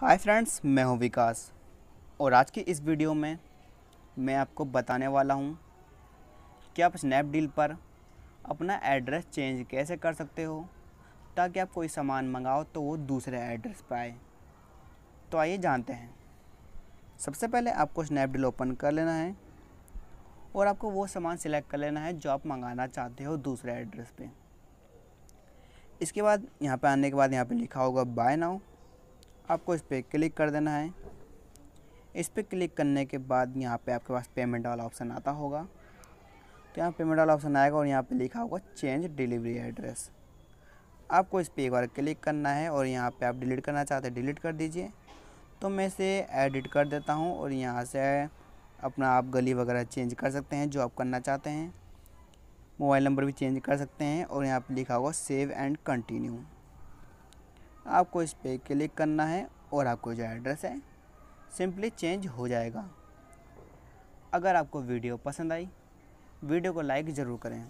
Hi friends, मैं हूँ विकास। और आज की इस वीडियो में मैं आपको बताने वाला हूँ कि आप स्नैपडील पर अपना एड्रेस चेंज कैसे कर सकते हो ताकि आप कोई सामान मंगाओ तो वो दूसरे एड्रेस पर आए। तो आइए जानते हैं। सबसे पहले आपको स्नैपडील ओपन कर लेना है और आपको वो सामान सिलेक्ट कर लेना है जो आप मंगाना चाहते हो दूसरे एड्रेस पे। इसके बाद यहाँ पे आने के बाद यहाँ पे लिखा होगा बाय नाउ। आपको इस पर क्लिक कर देना है। इस पर क्लिक करने के बाद यहाँ पे आपके पास पेमेंट वाला ऑप्शन आता होगा। तो यहाँ पेमेंट वाला ऑप्शन आएगा और यहाँ पे लिखा होगा चेंज डिलीवरी एड्रेस। आपको इस पर एक बार क्लिक करना है और यहाँ पे आप डिलीट करना चाहते हैं, डिलीट कर दीजिए। तो मैं इसे एडिट कर देता हूँ और यहाँ से अपना आप गली वगैरह चेंज कर सकते हैं, जो आप करना चाहते हैं। मोबाइल नंबर भी चेंज कर सकते हैं और यहाँ पे लिखा होगा सेव एंड कंटिन्यू। आपको इस पर क्लिक करना है और आपको जो एड्रेस है, सिंपली चेंज हो जाएगा। अगर आपको वीडियो पसंद आई, वीडियो को लाइक ज़रूर करें।